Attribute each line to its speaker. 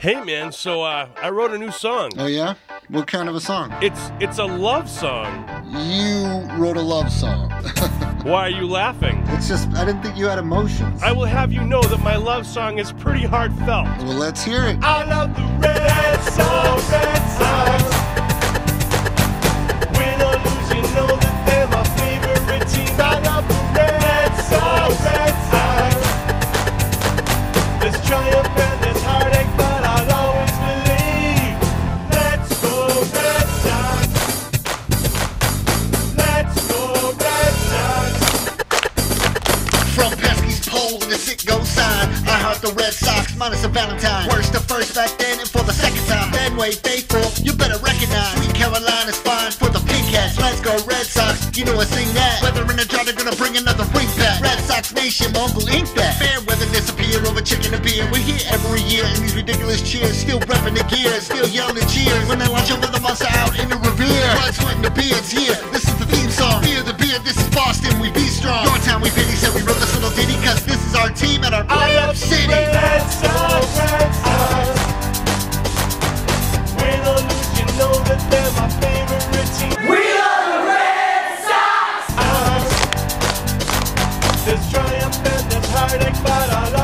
Speaker 1: Hey man, so uh, I wrote a new song.
Speaker 2: Oh yeah? What kind of a song?
Speaker 1: It's it's a love song.
Speaker 2: You wrote a love song.
Speaker 1: Why are you laughing?
Speaker 2: it's just I didn't think you had emotions.
Speaker 1: I will have you know that my love song is pretty heartfelt.
Speaker 2: well, let's hear it.
Speaker 1: I love the Red Sox, Red Sox.
Speaker 3: To Citgo sign, I heart the Red Sox minus a Valentine. Worst to first back then and for the second time. Fenway faithful, you better recognize. Sweet Caroline's fine for the pink hats. Let's go Red Sox, you know I sing that. Weather in the drought, they're gonna bring another ring back. Red Sox Nation, uncle ink that. Fair weather disappear over chicken and beer. We're here every year in these ridiculous cheers. Still repping the gear, still yelling cheers. When they launch over the monster out in the revere. Blood, sweat, and the beards here. It's triumphant, it's heartache, but I love